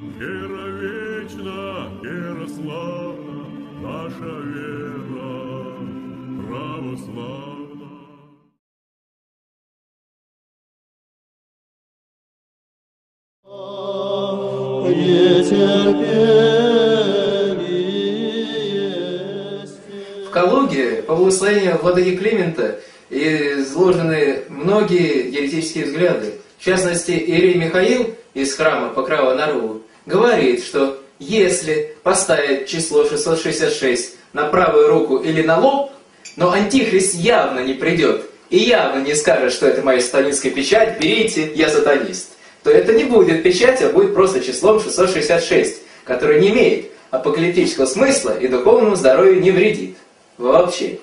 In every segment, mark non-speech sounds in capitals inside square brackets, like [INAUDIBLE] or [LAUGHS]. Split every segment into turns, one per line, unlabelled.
Вера вечна, вера славна, наша вера православна.
В Калуге по благословению владыки Климента изложены многие еретические взгляды. В частности, Ирий Михаил из храма Покрова Нарву говорит, что если поставить число 666 на правую руку или на лоб, но антихрист явно не придет и явно не скажет, что это моя сатанинская печать, берите, я сатанист, то это не будет печать, а будет просто числом 666, которое не имеет апокалиптического смысла и духовному здоровью не вредит вообще.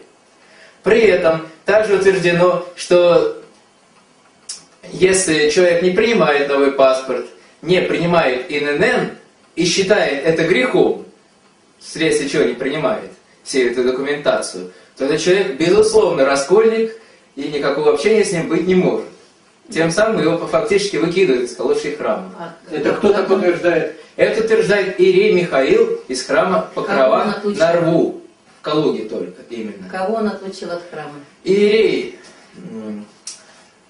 При этом также утверждено, что если человек не принимает новый паспорт, не принимает ИНН и считает это грехом, вследствие чего не принимает всю эту документацию, то этот человек, безусловно, раскольник, и никакого общения с ним быть не может. Тем самым его фактически выкидывают из Калуши храма.
Это кто так утверждает?
Это утверждает Ирей Михаил из храма Покрова на Рву. В Калуге только именно.
Кого он отлучил от храма?
Иерей, м,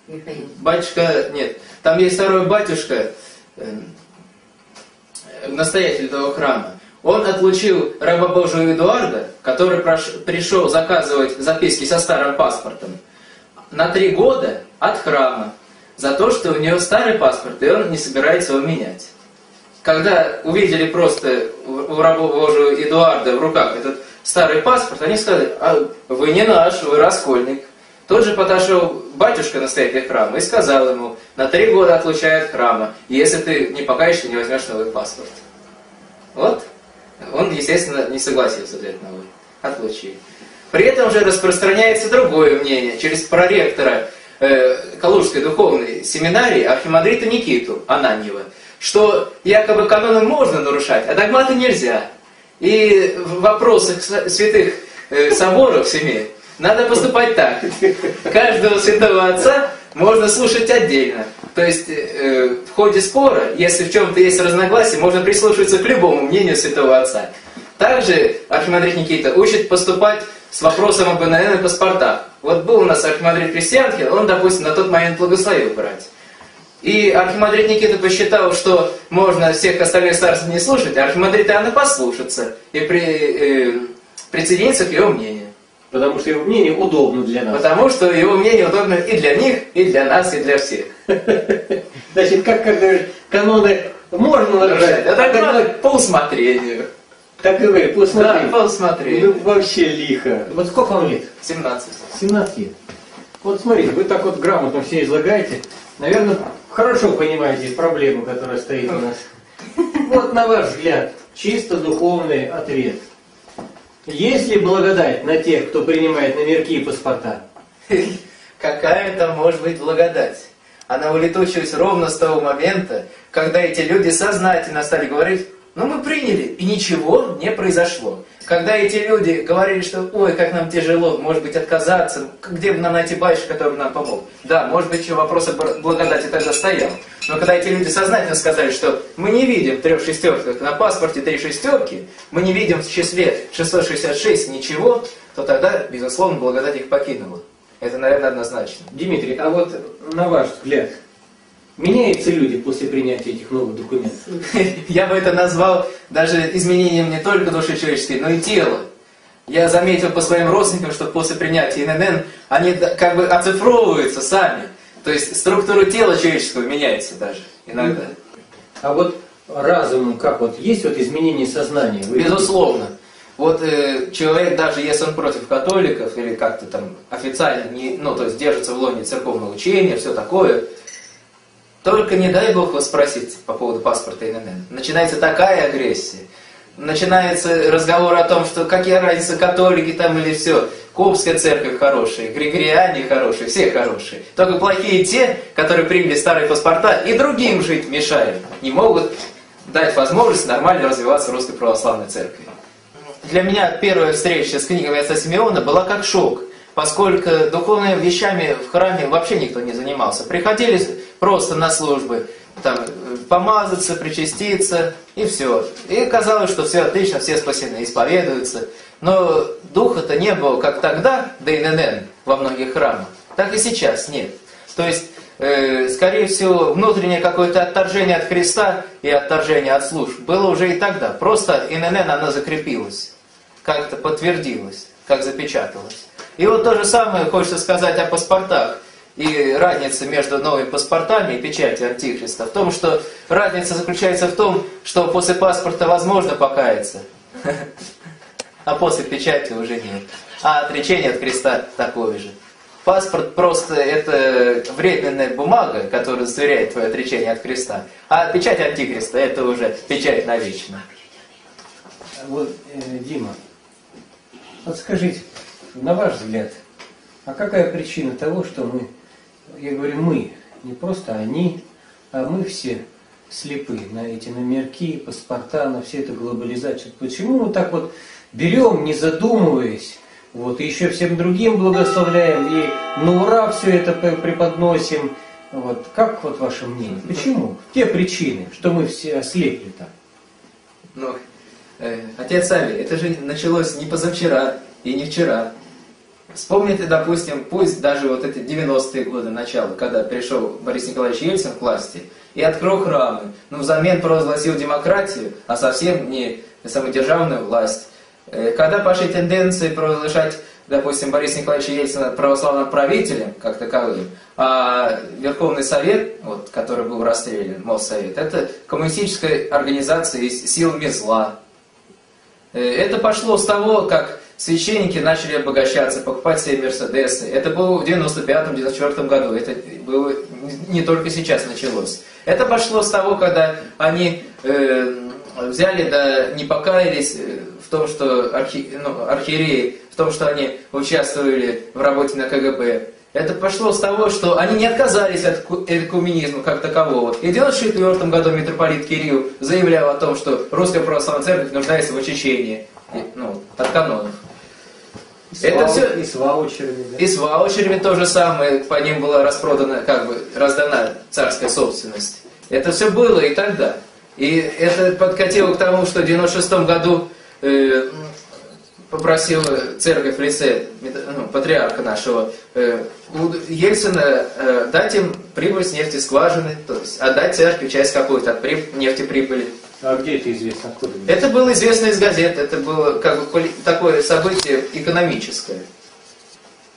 Михаил.
батюшка, нет, там есть второй батюшка, настоятель этого храма. Он отлучил раба Божию Эдуарда, который пришел заказывать записки со старым паспортом, на три года от храма, за то, что у него старый паспорт, и он не собирается его менять. Когда увидели просто у раба Божию Эдуарда в руках этот старый паспорт, они сказали, а вы не наш, вы раскольник. Тот же подошел батюшка настоятель храма и сказал ему, на три года отлучает храма, если ты не покаешься, не возьмешь новый паспорт. Вот. Он, естественно, не согласился взять новый. Отлучил. При этом же распространяется другое мнение через проректора э, Калужской духовной семинарии Архимандрита Никиту Ананьева, что якобы каноны можно нарушать, а догматы нельзя. И в вопросах святых э, соборов семи надо поступать так. Каждого святого отца можно слушать отдельно. То есть э, в ходе спора, если в чем-то есть разногласие, можно прислушиваться к любому мнению святого отца. Также архимандрит Никита учит поступать с вопросом об ИНН и паспортах. Вот был у нас архимандрит Крестьянкин, он, допустим, на тот момент благословил брать. И архимандрит Никита посчитал, что можно всех остальных старцев не слушать, а архимандрит Иоанна послушаться и при, э, присоединиться к его мнению.
Потому что его мнение удобно для нас.
Потому что его мнение удобно и для них, и для нас, и для всех. [LAUGHS]
Значит, как, как говоришь, каноны можно нарушать,
А так надо по усмотрению.
так и говорит, посмотри.
Да, по
Ну
усмотрению.
вообще лихо. Вот сколько вам лет?
17.
17 лет. Вот смотрите, вы так вот грамотно все излагаете. Наверное, хорошо понимаете проблему, которая стоит у нас. [LAUGHS] Вот на ваш взгляд, чисто духовный ответ. Есть ли благодать на тех, кто принимает номерки и паспорта? [LAUGHS]
Какая там может быть благодать? Она улетучилась ровно с того момента, когда эти люди сознательно стали говорить, ну мы приняли, и ничего не произошло. Когда эти люди говорили, что ой, как нам тяжело, может быть, отказаться, где бы нам найти батюшку, который нам помог. Да, может быть, еще вопрос о благодати тогда стоял. Но когда эти люди сознательно сказали, что мы не видим трех шестерках на паспорте три шестерки, мы не видим в числе 666 ничего, то тогда, безусловно, благодать их покинула. Это, наверное, однозначно.
Дмитрий, а вот на ваш взгляд, меняются люди после принятия этих новых документов?
Я бы это назвал даже изменением не только души человеческой, но и тела. Я заметил по своим родственникам, что после принятия ИНН они как бы оцифровываются сами. То есть структура тела человеческого меняется даже иногда.
А вот разумом, как вот, есть вот изменение сознания? Вы
Безусловно. Вот э, человек, даже если он против католиков или как-то там официально, не, ну, то есть держится в лоне церковного учения, все такое, только не дай Бог вас спросить по поводу паспорта ИНН. Начинается такая агрессия. Начинается разговор о том, что какие разница, католики там или все. Копская церковь хорошая, Григориане хорошие, все хорошие. Только плохие те, которые приняли старые паспорта и другим жить мешают. Не могут дать возможность нормально развиваться русской православной церкви. Для меня первая встреча с книгами отца Симеона была как шок, поскольку духовными вещами в храме вообще никто не занимался. Приходили просто на службы, там, э, помазаться, причаститься, и все. И казалось, что все отлично, все спасены, исповедуются. Но духа-то не было, как тогда, да и ННН во многих храмах, так и сейчас нет. То есть, э, скорее всего, внутреннее какое-то отторжение от Христа и отторжение от служб было уже и тогда. Просто ИНН, она закрепилась, как-то подтвердилась, как запечаталась. И вот то же самое хочется сказать о паспортах. И разница между новыми паспортами и печатью Антихриста в том, что разница заключается в том, что после паспорта возможно покаяться, [LAUGHS] а после печати уже нет. А отречение от креста такое же. Паспорт просто это временная бумага, которая удостоверяет твое отречение от креста. А печать антихриста это уже печать навечно.
Вот, э, Дима, вот скажите, на ваш взгляд, а какая причина того, что мы я говорю мы, не просто они, а мы все слепы на эти номерки, паспорта, на всю эту глобализацию. Почему мы так вот берем, не задумываясь, вот, и еще всем другим благословляем, и на ура все это преподносим. Вот, как вот ваше мнение? Почему? Те причины, что мы все ослепли так.
Ну, э, отец Ави, это же началось не позавчера и не вчера. Вспомните, допустим, пусть даже вот эти 90-е годы начала, когда пришел Борис Николаевич Ельцин к власти и открыл храмы, но взамен провозгласил демократию, а совсем не самодержавную власть. Э, когда пошли тенденции провозглашать, допустим, Бориса Николаевича Ельцина православным правителем, как таковым, а Верховный Совет, вот, который был расстрелян, Моссовет, это коммунистическая организация из сил зла. Э, это пошло с того, как священники начали обогащаться, покупать себе Мерседесы. Это было в 95-94 году, это было не только сейчас началось. Это пошло с того, когда они э, взяли, да не покаялись э, в том, что архи, ну, архиереи, в том, что они участвовали в работе на КГБ. Это пошло с того, что они не отказались от экуменизма как такового. И в 1994 году митрополит Кирилл заявлял о том, что Русская Православная Церковь нуждается в очищении ну, от канонов.
И с, это вау, все... и с ваучерами. Да?
И с ваучерами то же самое, по ним была распродана, как бы раздана царская собственность. Это все было и тогда. И это подкатило к тому, что в 96 году э, попросил церковь в лице ну, патриарха нашего э, Ельцина э, дать им прибыль с нефти скважины, то есть отдать церкви часть какую-то от при, нефтеприбыли.
А где это известно? Откуда?
Это было известно из газет, это было как бы такое событие экономическое.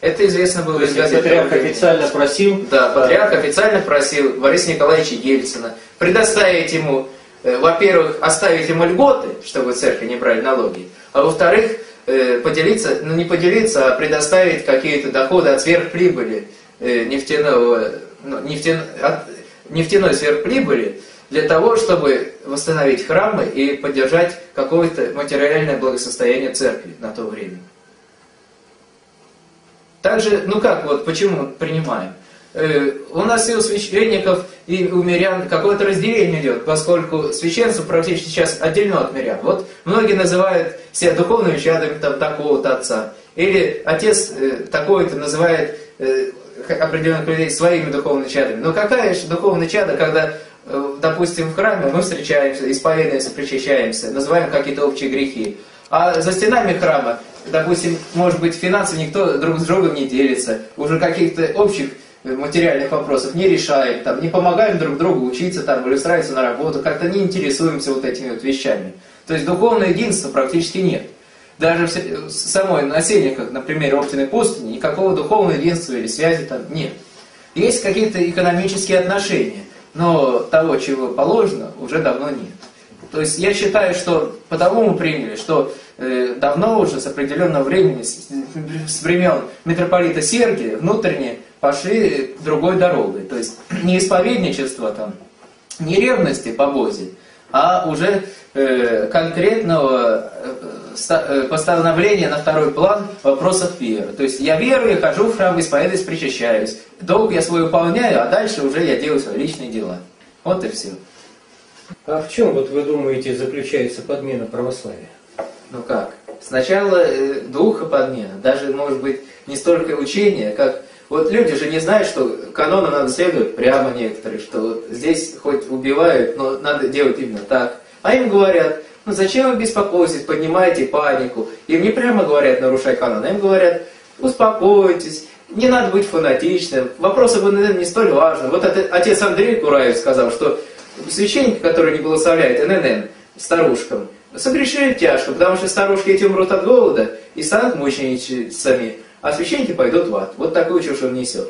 Это известно было из газет.
Патриарх официально просил?
Да, патриарх официально просил Бориса Николаевича Ельцина предоставить ему, э, во-первых, оставить ему льготы, чтобы церкви не брали налоги, а во-вторых, э, поделиться, ну не поделиться, а предоставить какие-то доходы от сверхприбыли э, нефтяного, ну, нефтяной, от нефтяной сверхприбыли, для того, чтобы восстановить храмы и поддержать какое-то материальное благосостояние церкви на то время. Также, ну как, вот почему принимаем? Э, у нас и у священников, и у мирян какое-то разделение идет, поскольку священство практически сейчас отделено от мирян. Вот многие называют себя духовными чадами там, такого-то отца. Или отец э, такой-то называет э, определенных людей своими духовными чадами. Но какая же духовная чада, когда допустим, в храме мы встречаемся, исповедуемся, причащаемся, называем какие-то общие грехи. А за стенами храма, допустим, может быть, финансы никто друг с другом не делится, уже каких-то общих материальных вопросов не решаем, там, не помогаем друг другу учиться там, или устраиваться на работу, как-то не интересуемся вот этими вот вещами. То есть духовного единства практически нет. Даже в самой населении, как, например, Оптиной пустыни, никакого духовного единства или связи там нет. Есть какие-то экономические отношения но того, чего положено, уже давно нет. То есть я считаю, что потому мы приняли, что э, давно уже с определенного времени, с, с времен митрополита Сергия, внутренне пошли другой дорогой. То есть не исповедничество там, не ревности по Бозе, а уже э, конкретного э, постановления на второй план вопросов веры. То есть я верую, хожу в храм, исповедуюсь, причащаюсь. Долг я свой выполняю, а дальше уже я делаю свои личные дела. Вот и все.
А в чем, вот вы думаете, заключается подмена православия?
Ну как? Сначала э, духа подмена, даже, может быть, не столько учения, как Вот люди же не знают, что канону надо следовать прямо некоторые, что вот здесь хоть убивают, но надо делать именно так. А им говорят, ну зачем вы беспокоитесь, поднимаете панику. Им не прямо говорят, нарушай канон, им говорят, успокойтесь, не надо быть фанатичным, вопросы об ННН не столь важны. Вот отец Андрей Кураев сказал, что священники, которые не благословляют ННН старушкам, согрешили тяжко, потому что старушки эти умрут от голода и станут мученицами, а священники пойдут в ад. Вот такую чушь он несет.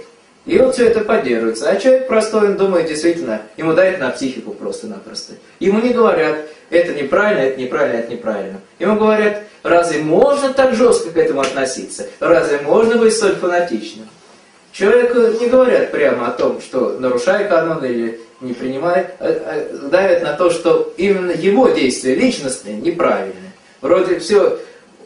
И вот все это поддерживается. А человек простой, он думает, действительно, ему дает на психику просто-напросто. Ему не говорят, это неправильно, это неправильно, это неправильно. Ему говорят, разве можно так жестко к этому относиться? Разве можно быть столь фанатичным? Человеку не говорят прямо о том, что нарушай канон или не принимай, а, а давят на то, что именно его действия личностные неправильные. Вроде все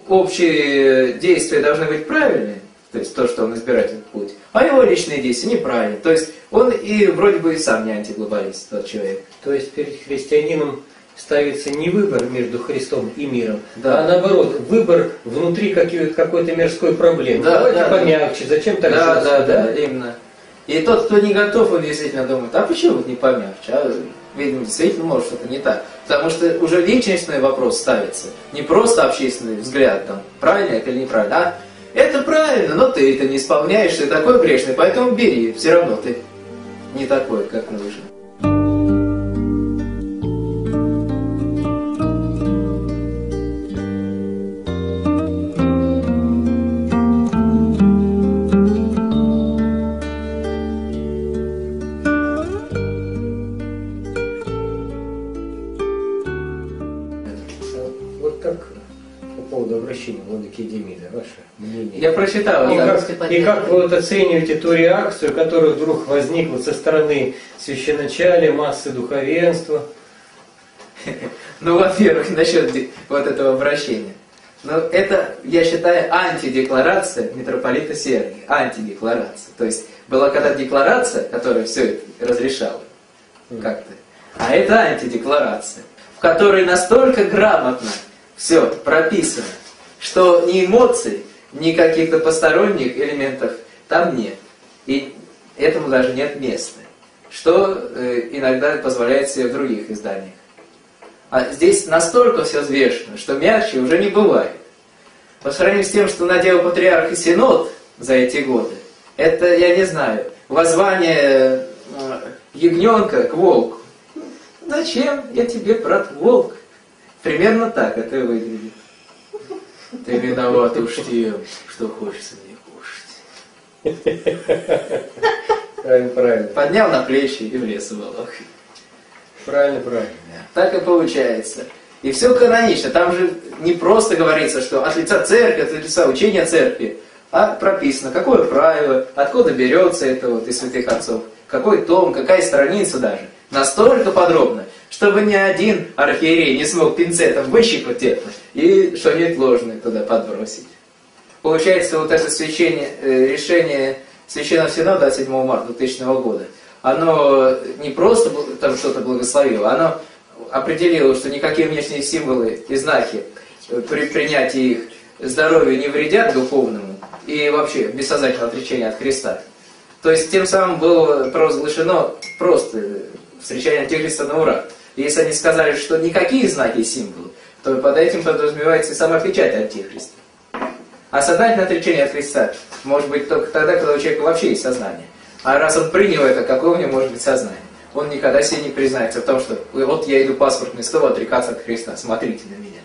общие действия должны быть правильные, то есть то, что он избирает этот путь, а его личные действия неправильные. То есть он и вроде бы и сам не антиглобалист, тот человек.
То есть перед христианином ставится не выбор между Христом и миром,
Да.
а наоборот, выбор внутри какой- какой-то мирской проблемы.
Да,
Давайте
да, да.
помягче, зачем так
да,
жестко,
да, да, именно. И тот, кто не готов, он действительно думает, а почему вот не помягче? А, видимо, действительно может что-то не так. Потому что уже личностный вопрос ставится. Не просто общественный взгляд, там, правильно это или неправильно. А это правильно, но ты это не исполняешь, ты такой грешный, поэтому бери. Все равно ты не такой, как нужно. Прочитал.
И как, и как вы вот оцениваете ту реакцию, которая вдруг возникла со стороны священачалия, массы духовенства? [LAUGHS]
Ну, во-первых, насчет вот этого обращения. Но это, я считаю, антидекларация митрополита Сергия. Антидекларация. То есть была когда декларация, которая все это разрешала как-то. А это антидекларация, в которой настолько грамотно все прописано, что ни эмоций, ни каких-то посторонних элементов там нет. И этому даже нет места. Что э, иногда позволяет себе в других изданиях. А здесь настолько все взвешено, что мягче уже не бывает. По сравнению с тем, что наделал патриарх и синод за эти годы, это, я не знаю, воззвание э, ягненка к волку. Зачем я тебе, брат, волк? Примерно так это выглядит. Ты виноват уж тем, что хочется мне кушать.
Правильно, правильно.
Поднял на плечи и в лес уволок.
Правильно, правильно.
Так и получается. И все канонично. Там же не просто говорится, что от лица церкви, от лица учения церкви, а прописано, какое правило, откуда берется это вот из святых отцов, какой том, какая страница даже. Настолько подробно, чтобы ни один архиерей не смог пинцетом выщипать это и что-нибудь ложное туда подбросить. Получается, вот это священие, э, решение Священного Синода от 7 марта 2000 года, оно не просто там что-то благословило, оно определило, что никакие внешние символы и знаки э, при принятии их здоровью не вредят духовному и вообще бессознательного отречения от Христа. То есть тем самым было провозглашено просто э, встречание Антихриста на ура. Если они сказали, что никакие знаки и символы, то под этим подразумевается и сама печать Антихриста. А сознательное отречение от Христа может быть только тогда, когда у человека вообще есть сознание. А раз он принял это, какое у него может быть сознание? Он никогда себе не признается в том, что вот я иду паспортный стол отрекаться от Христа, смотрите на меня.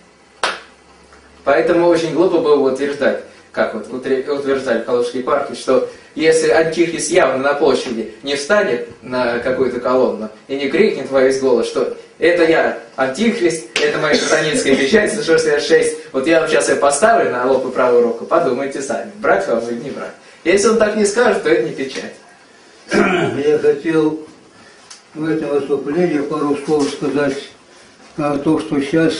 Поэтому очень глупо было бы утверждать, как вот утверждали в Калужской епархии, что если антихрист явно на площади не встанет на какую-то колонну и не крикнет во весь голос, что это я антихрист, это моя сатанинская печать, 166, вот я вам сейчас ее поставлю на лоб и правую руку, подумайте сами, брать вам или не брать. Если он так не скажет, то это не печать. [CLEARS THROAT]
Я хотел в этом выступлении пару слов сказать о том, что сейчас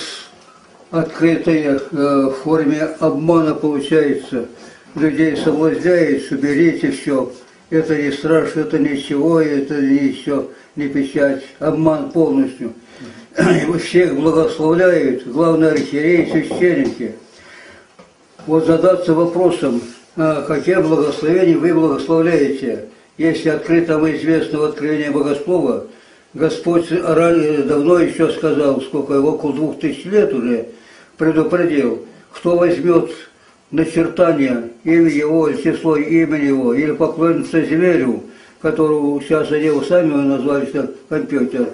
открытое э, в форме обмана получается. Людей соблазняет, что берите все. Это не страшно, это ничего, это не все, не печать. Обман полностью. [CLEARS THROAT] И всех благословляют, главное архиереи, священники. Вот задаться вопросом, э, какие благословения вы благословляете. Если открыто вам известно в откровении Богослова, Господь ранее, давно еще сказал, сколько, около двух тысяч лет уже предупредил, кто возьмет начертание имя его, или число имени его, или поклонится зверю, которого сейчас они сами назвали компьютер,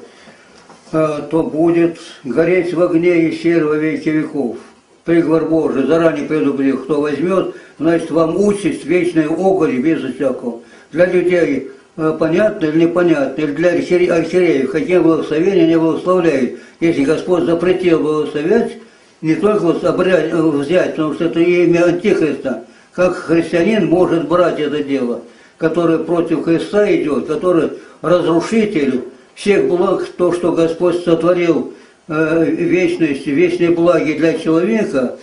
а, то будет гореть в огне и сер во веки веков. Приговор Божий, заранее предупредил, кто возьмет, значит, вам участь вечной огонь без всякого. Для людей а, понятно или непонятно, или для архиереев, какие благословения не благословляют. Если Господь запретил благословлять, не только вот обряд, э, взять, потому что это имя Антихриста, как христианин может брать это дело, которое против Христа идет, который разрушитель всех благ, то, что Господь сотворил э, вечность, вечные благи для человека,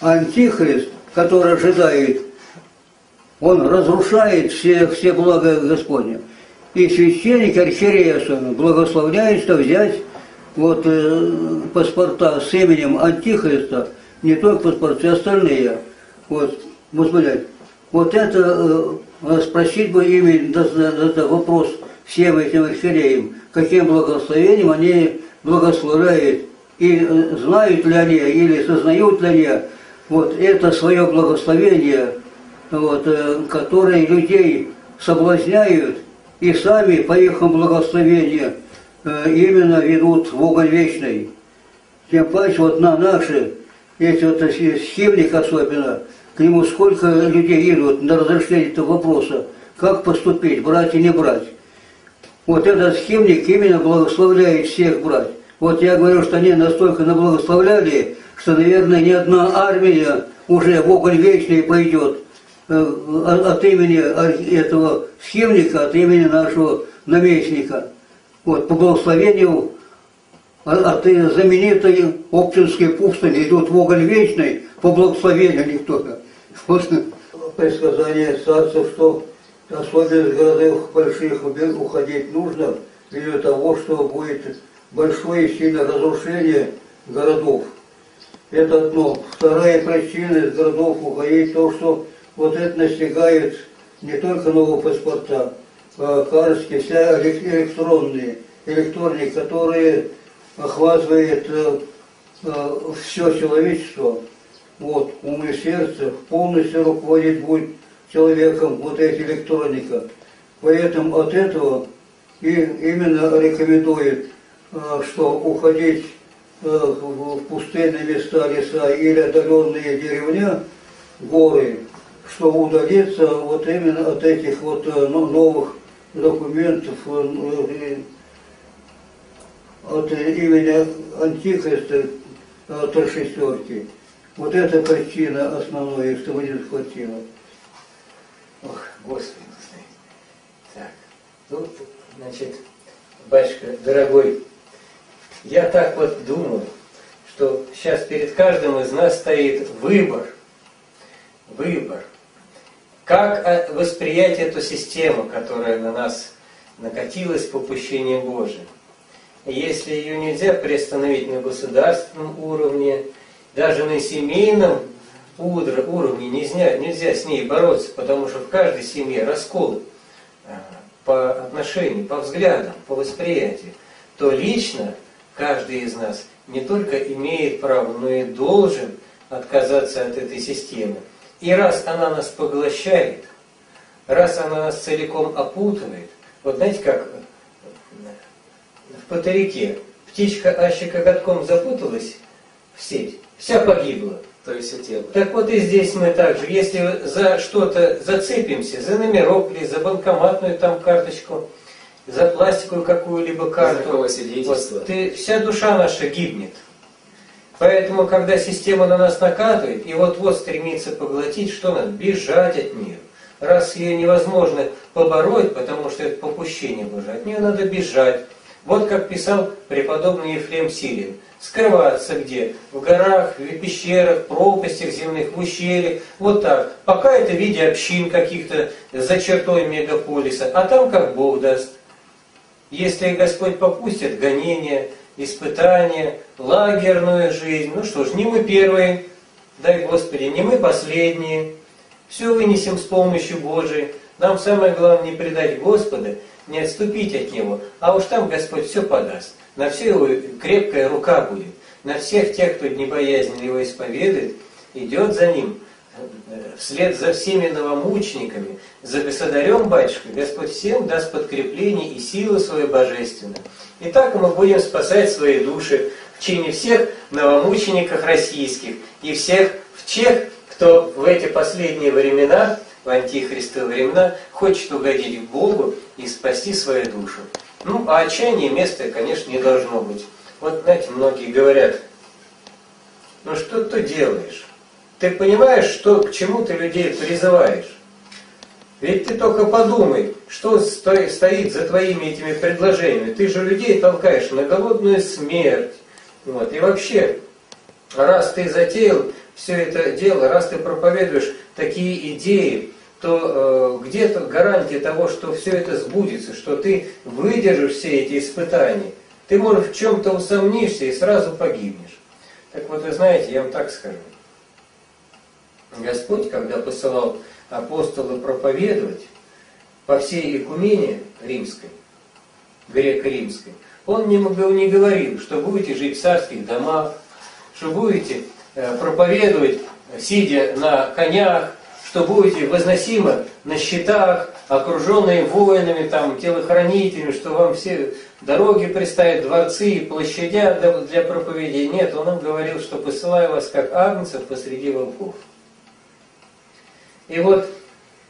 Антихрист, который ожидает, он разрушает все, все блага Господня. И священник, архиерей особенно, что взять вот э, паспорта с именем Антихриста, не только паспорта, все остальные. Вот, возбудять. Вот это э, спросить бы ими это вопрос всем этим архиереям, каким благословением они благословляют, и э, знают ли они, или сознают ли они вот это свое благословение, вот, э, которое людей соблазняют, и сами по их благословению именно ведут в огонь вечный. Тем паче вот на наши, эти вот схемник особенно, к нему сколько людей идут на разрешение этого вопроса, как поступить, брать или не брать. Вот этот схемник именно благословляет всех брать. Вот я говорю, что они настолько наблагословляли, что, наверное, ни одна армия уже в огонь вечный пойдет э, от имени этого схемника, от имени нашего наместника вот, по благословению от знаменитой Обчинской пустыни идут в огонь вечный по благословению никто-то. Вот предсказание царства, что особенно из городов больших уходить нужно, из-за того, что будет большое и сильное разрушение городов. Это одно. Вторая причина из городов уходить то, что вот это настигает не только новые паспорта, карточки, вся электронные, электронные, которые охватывает э, э, все человечество, вот, ум и сердце, полностью руководить будет человеком вот эта электроника. Поэтому от этого и именно рекомендует, э, что уходить э, в пустынные места, леса или отдаленные деревня, горы, что удалиться вот именно от этих вот э, новых документов э, от имени Антихриста от шестерки. Вот эта причина основная, чтобы не захватило.
Ох, Господи. Так, ну, значит, батюшка, дорогой, я так вот думаю, что сейчас перед каждым из нас стоит выбор. Выбор – как э, восприять эту систему, которая на нас накатилась по попущение Божие? Если ее нельзя приостановить на государственном уровне, даже на семейном уровне нельзя, нельзя с ней бороться, потому что в каждой семье раскол э, по отношению, по взглядам, по восприятию, то лично каждый из нас не только имеет право, но и должен отказаться от этой системы. И раз она нас поглощает, раз она нас целиком опутывает, вот знаете как в патерике птичка аще коготком запуталась в сеть, вся погибла.
То есть тело.
Так вот и здесь мы также, если за что-то зацепимся, за номерок или за банкоматную там карточку, за пластиковую какую-либо карту,
вот,
ты, вся душа наша гибнет. Поэтому, когда система на нас накатывает и вот-вот стремится поглотить, что надо? Бежать от нее. Раз ее невозможно побороть, потому что это попущение Божие, от нее надо бежать. Вот как писал преподобный Ефрем Сирин. Скрываться где? В горах, в пещерах, пропастях земных, в ущельях. Вот так. Пока это в виде общин каких-то за чертой мегаполиса. А там как Бог даст. Если Господь попустит, гонения, испытания, лагерную жизнь. Ну что ж, не мы первые, дай Господи, не мы последние. Все вынесем с помощью Божией. Нам самое главное не предать Господа, не отступить от Него. А уж там Господь все подаст. На все его крепкая рука будет. На всех тех, кто небоязненно его исповедует, идет за ним, вслед за всеми новомучениками, за государем батюшкой, Господь всем даст подкрепление и силу свою божественную. И так мы будем спасать свои души в чине всех новомучеников российских и всех в тех, кто в эти последние времена, в антихристовые времена, хочет угодить Богу и спасти свою душу. Ну, а отчаяние места, конечно, не должно быть. Вот, знаете, многие говорят, ну что ты делаешь? Ты понимаешь, что, к чему ты людей призываешь? Ведь ты только подумай, что стоит за твоими этими предложениями. Ты же людей толкаешь на голодную смерть. Вот. И вообще, раз ты затеял все это дело, раз ты проповедуешь такие идеи, то э, где-то гарантия того, что все это сбудется, что ты выдержишь все эти испытания. Ты, может, в чем-то усомнишься и сразу погибнешь. Так вот, вы знаете, я вам так скажу. Господь, когда посылал апостолы проповедовать по всей Экумене римской, греко-римской, он не, не говорил, что будете жить в царских домах, что будете э, проповедовать, сидя на конях, что будете возносимы на щитах, окруженные воинами, там, телохранителями, что вам все дороги представят, дворцы и площадя для проповедей. Нет, он нам говорил, что посылаю вас как агнцев посреди волков. И вот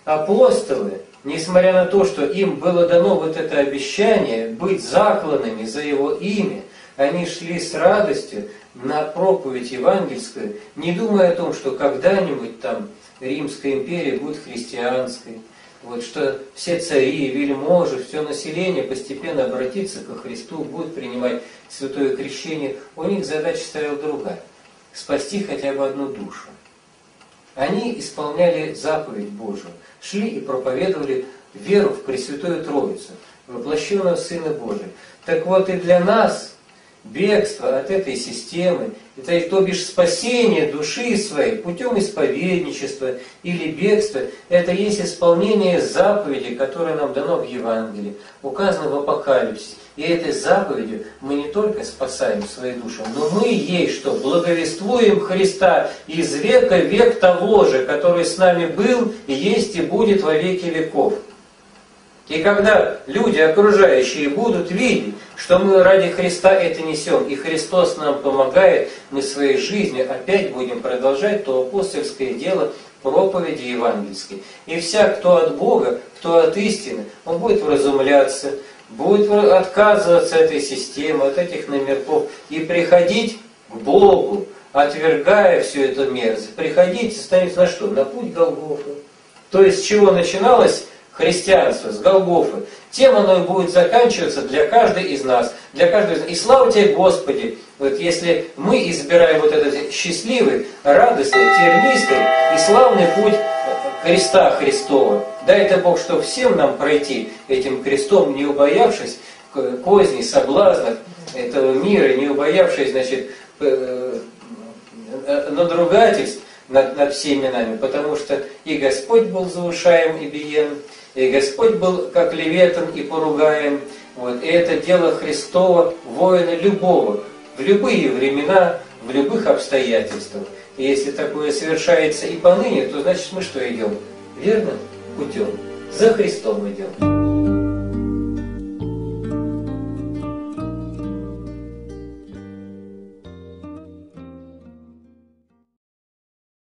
апостолы, несмотря на то, что им было дано вот это обещание быть закланными за его имя, они шли с радостью на проповедь евангельскую, не думая о том, что когда-нибудь там Римская империя будет христианской, вот, что все цари, вельможи, все население постепенно обратится ко Христу, будет принимать святое крещение. У них задача стояла другая – спасти хотя бы одну душу. Они исполняли заповедь Божию, шли и проповедовали веру в Пресвятую Троицу, воплощенного Сына Божия. Так вот и для нас бегство от этой системы, это то бишь спасение души своей путем исповедничества или бегства, это есть исполнение заповеди, которое нам дано в Евангелии, указано в Апокалипсисе. И этой заповедью мы не только спасаем свои души, но мы есть что? Благовествуем Христа из века век того же, который с нами был и есть и будет во веки веков. И когда люди окружающие будут видеть, что мы ради Христа это несем, и Христос нам помогает, мы своей жизнью опять будем продолжать то апостольское дело проповеди евангельской. И вся, кто от Бога, кто от истины, он будет вразумляться, будет отказываться от этой системы, от этих номерков и приходить к Богу, отвергая всю эту мерзость. Приходить и станет на что? На путь Голгофа. То есть с чего начиналось христианство, с Голгофы, тем оно и будет заканчиваться для каждой из нас. Для каждой из нас. И слава тебе, Господи, вот если мы избираем вот этот счастливый, радостный, тернистый и славный путь Христа Христова, дай это Бог, что всем нам пройти этим крестом, не убоявшись козней, соблазнов этого мира, не убоявшись, значит, э, э, надругательств над, над всеми нами, потому что и Господь был заушаем и биен, и Господь был как леветан и поругаем. Вот. И это дело Христова, воина любого, в любые времена, в любых обстоятельствах. И если такое совершается и поныне, то значит мы что идем? Верным путем. За Христом идем.